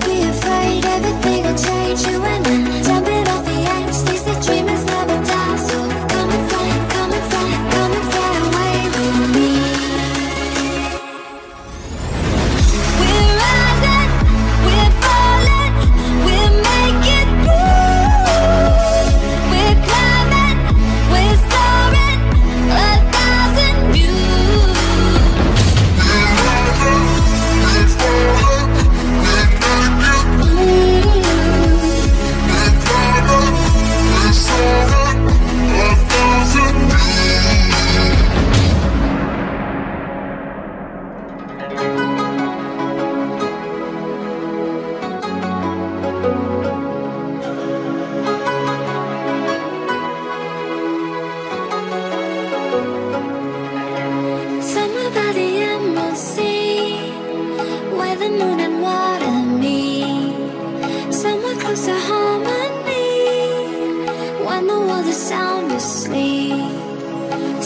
be afraid. Everything will change you and then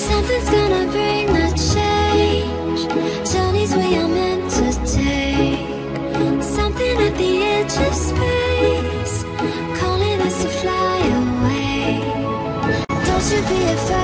Something's gonna bring the change. Journeys we are meant to take. Something at the edge of space, calling us to fly away. Don't you be afraid,